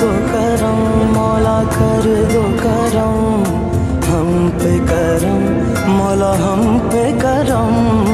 दो करम मौला कर दो करम। हम पे करम मौला हम पे करम।